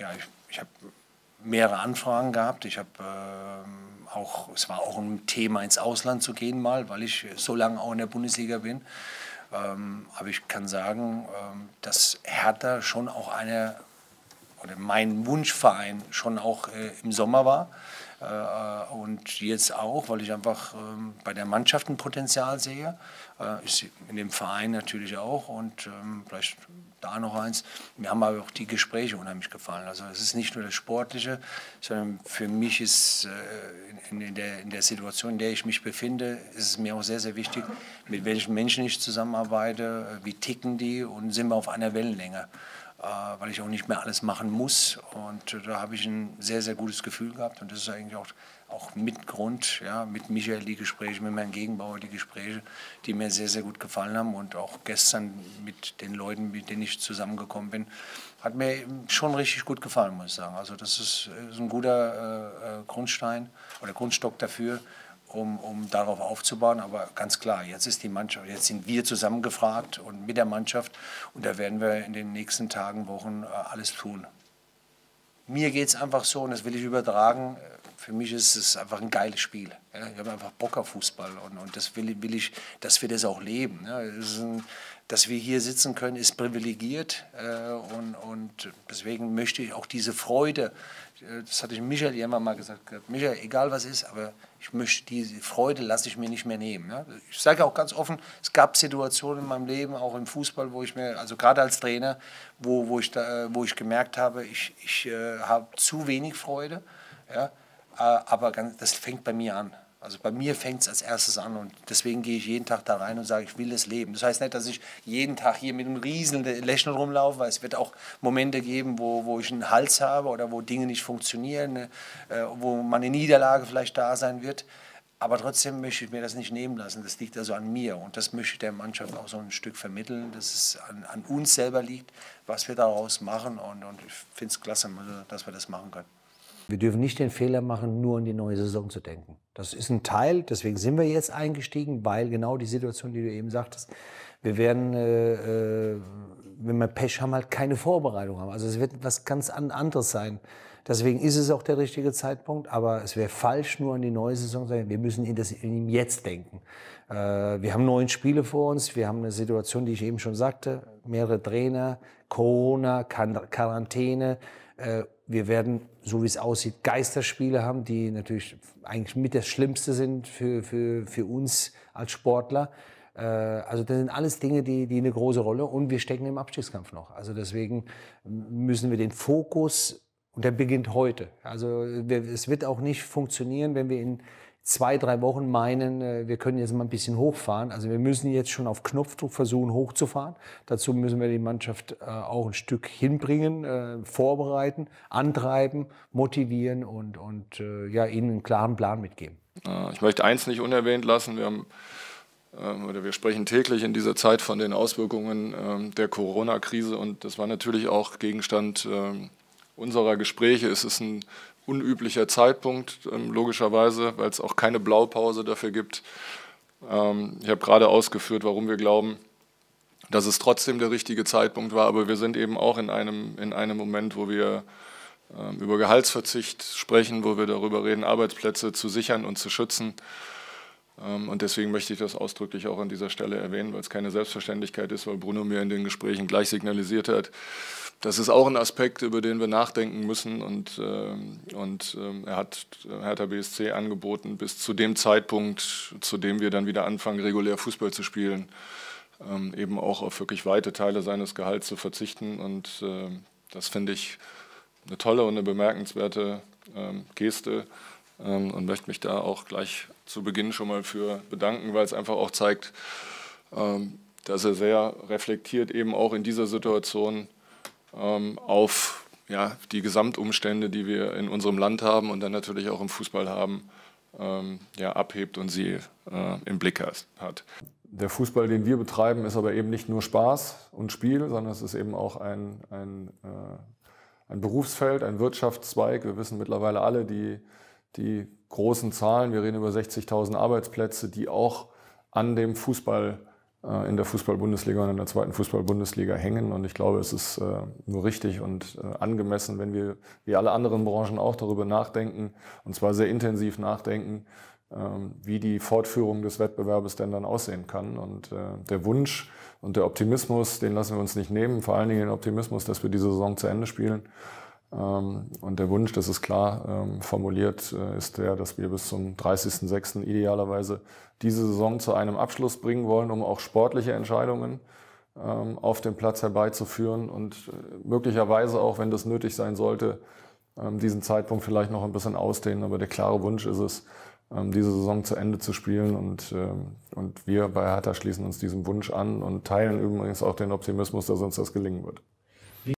ja, ich, ich habe mehrere Anfragen gehabt. Ich habe ähm, auch, es war auch ein Thema ins Ausland zu gehen mal, weil ich so lange auch in der Bundesliga bin. Ähm, aber ich kann sagen, ähm, dass Hertha schon auch eine oder mein Wunschverein schon auch äh, im Sommer war. Äh, und jetzt auch, weil ich einfach ähm, bei der Mannschaft ein Potenzial sehe. Äh, in dem Verein natürlich auch und ähm, vielleicht da noch eins. Mir haben aber auch die Gespräche unheimlich gefallen. Also es ist nicht nur das Sportliche, sondern für mich ist in, in, der, in der Situation, in der ich mich befinde, ist es mir auch sehr, sehr wichtig, mit welchen Menschen ich zusammenarbeite, wie ticken die und sind wir auf einer Wellenlänge. Äh, weil ich auch nicht mehr alles machen muss. Und äh, da habe ich ein sehr, sehr gutes Gefühl gehabt. Und das ist eigentlich auch, auch mit Grund, ja, mit Michael die Gespräche, mit meinem Gegenbauer die Gespräche, die mir sehr, sehr gut gefallen haben. Und auch gestern mit den Leuten, mit denen ich zusammengekommen bin, hat mir schon richtig gut gefallen, muss ich sagen. Also das ist, ist ein guter äh, Grundstein oder Grundstock dafür, um, um darauf aufzubauen. Aber ganz klar, jetzt ist die Mannschaft, jetzt sind wir zusammengefragt und mit der Mannschaft und da werden wir in den nächsten Tagen, Wochen äh, alles tun. Mir geht es einfach so und das will ich übertragen. Für mich ist es einfach ein geiles Spiel. Ich habe einfach Bock auf Fußball und, und das will, will ich, dass wir das auch leben. Ja, das ein, dass wir hier sitzen können, ist privilegiert äh, und, und deswegen möchte ich auch diese Freude, äh, das hatte ich Michael irgendwann mal gesagt, Michael, egal was ist, aber ich möchte diese Freude lasse ich mir nicht mehr nehmen. Ne? Ich sage auch ganz offen, es gab Situationen in meinem Leben, auch im Fußball, wo ich mir, also gerade als Trainer, wo, wo, ich, da, wo ich gemerkt habe, ich, ich äh, habe zu wenig Freude. Ja? Äh, aber ganz, das fängt bei mir an. Also bei mir fängt es als erstes an und deswegen gehe ich jeden Tag da rein und sage, ich will es leben. Das heißt nicht, dass ich jeden Tag hier mit einem riesen Lächeln rumlaufe, weil es wird auch Momente geben, wo, wo ich einen Hals habe oder wo Dinge nicht funktionieren, äh, wo meine Niederlage vielleicht da sein wird. Aber trotzdem möchte ich mir das nicht nehmen lassen. Das liegt also an mir und das möchte ich der Mannschaft auch so ein Stück vermitteln, dass es an, an uns selber liegt, was wir daraus machen und, und ich finde es klasse, dass wir das machen können. Wir dürfen nicht den Fehler machen, nur an die neue Saison zu denken. Das ist ein Teil, deswegen sind wir jetzt eingestiegen, weil genau die Situation, die du eben sagtest, wir werden, äh, äh, wenn wir Pech haben, halt keine Vorbereitung haben. Also es wird was ganz anderes sein. Deswegen ist es auch der richtige Zeitpunkt, aber es wäre falsch, nur an die neue Saison zu denken. Wir müssen in das in Jetzt denken. Äh, wir haben neun Spiele vor uns, wir haben eine Situation, die ich eben schon sagte, mehrere Trainer, Corona, Quarantäne, äh, wir werden, so wie es aussieht, Geisterspiele haben, die natürlich eigentlich mit das Schlimmste sind für, für, für uns als Sportler. Äh, also das sind alles Dinge, die, die eine große Rolle und wir stecken im Abstiegskampf noch. Also deswegen müssen wir den Fokus, und der beginnt heute. Also es wird auch nicht funktionieren, wenn wir in zwei, drei Wochen meinen, äh, wir können jetzt mal ein bisschen hochfahren. Also wir müssen jetzt schon auf Knopfdruck versuchen, hochzufahren. Dazu müssen wir die Mannschaft äh, auch ein Stück hinbringen, äh, vorbereiten, antreiben, motivieren und, und ja, ihnen einen klaren Plan mitgeben. Ich möchte eins nicht unerwähnt lassen. Wir haben ähm, oder wir sprechen täglich in dieser Zeit von den Auswirkungen ähm, der Corona-Krise und das war natürlich auch Gegenstand ähm, unserer Gespräche. Es ist ein unüblicher Zeitpunkt, ähm, logischerweise, weil es auch keine Blaupause dafür gibt. Ähm, ich habe gerade ausgeführt, warum wir glauben, dass es trotzdem der richtige Zeitpunkt war, aber wir sind eben auch in einem, in einem Moment, wo wir ähm, über Gehaltsverzicht sprechen, wo wir darüber reden, Arbeitsplätze zu sichern und zu schützen. Und deswegen möchte ich das ausdrücklich auch an dieser Stelle erwähnen, weil es keine Selbstverständlichkeit ist, weil Bruno mir in den Gesprächen gleich signalisiert hat, das ist auch ein Aspekt, über den wir nachdenken müssen. Und, äh, und äh, er hat Hertha BSC angeboten, bis zu dem Zeitpunkt, zu dem wir dann wieder anfangen, regulär Fußball zu spielen, ähm, eben auch auf wirklich weite Teile seines Gehalts zu verzichten. Und äh, das finde ich eine tolle und eine bemerkenswerte ähm, Geste ähm, und möchte mich da auch gleich zu Beginn schon mal für bedanken, weil es einfach auch zeigt, ähm, dass er sehr reflektiert eben auch in dieser Situation ähm, auf ja, die Gesamtumstände, die wir in unserem Land haben und dann natürlich auch im Fußball haben, ähm, ja, abhebt und sie äh, im Blick hat. Der Fußball, den wir betreiben, ist aber eben nicht nur Spaß und Spiel, sondern es ist eben auch ein, ein, äh, ein Berufsfeld, ein Wirtschaftszweig. Wir wissen mittlerweile alle die, die großen Zahlen. Wir reden über 60.000 Arbeitsplätze, die auch an dem Fußball äh, in der Fußball-Bundesliga und in der zweiten Fußball-Bundesliga hängen. Und ich glaube, es ist äh, nur richtig und äh, angemessen, wenn wir wie alle anderen Branchen auch darüber nachdenken, und zwar sehr intensiv nachdenken, ähm, wie die Fortführung des Wettbewerbes denn dann aussehen kann. Und der Wunsch und der Optimismus, den lassen wir uns nicht nehmen, vor allen Dingen den Optimismus, dass wir diese Saison zu Ende spielen. Ähm, und der Wunsch, das ist klar ähm, formuliert, äh, ist der, dass wir bis zum 30.06. idealerweise diese Saison zu einem Abschluss bringen wollen, um auch sportliche Entscheidungen ähm, auf dem Platz herbeizuführen und äh, möglicherweise auch, wenn das nötig sein sollte, diesen Zeitpunkt vielleicht noch ein bisschen ausdehnen. Aber der klare Wunsch ist es, diese Saison zu Ende zu spielen. Und, und wir bei Hertha schließen uns diesem Wunsch an und teilen übrigens auch den Optimismus, dass uns das gelingen wird.